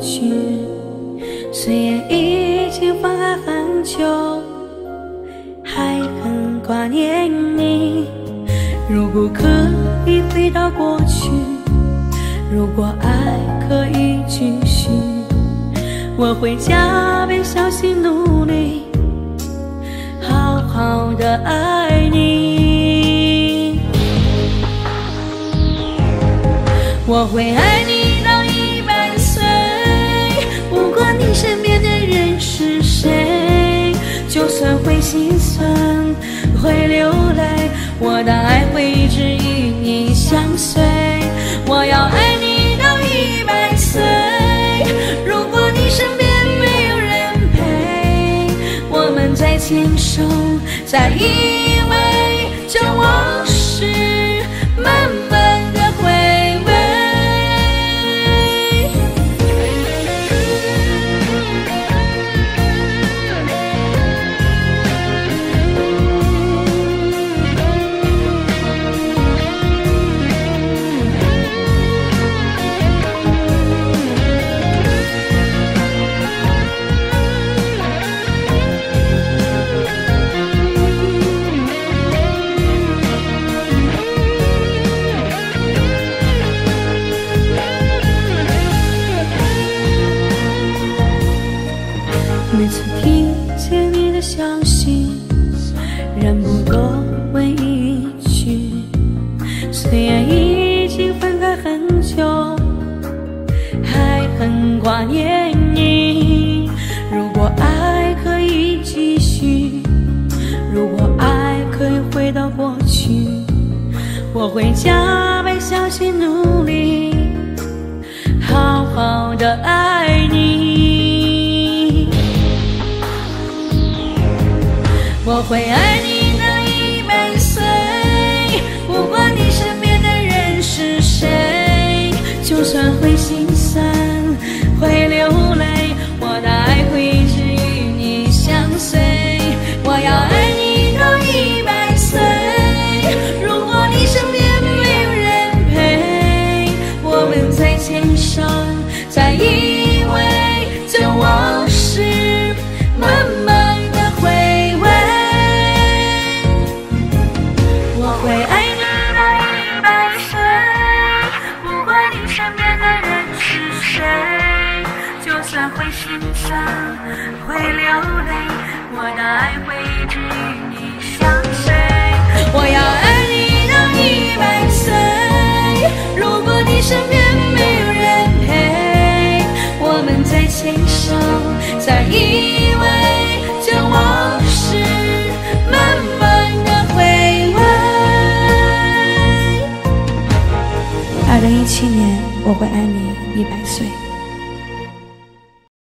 去虽然已经分开很久，还很挂念你。如果可以回到过去，如果爱可以继续，我会加倍小心努力，好好的爱你。我会爱我的爱会一直与你相随。我要爱你到一百岁。如果你身边没有人陪，我们再牵手，再一每次听见你的消息，忍不多问一句：虽然已经分开很久，还很挂念你。如果爱可以继续，如果爱可以回到过去，我会加倍小心努力，好好的爱你。会爱你到一百岁，不管你身边的人是谁，就算会心会心酸，会流泪，我的爱会一直与你相随。我要爱你到一百岁，如果你身边没有人陪，我们再牵手，再依偎，将往事慢慢的回味。二零一七年，我会爱你一百岁。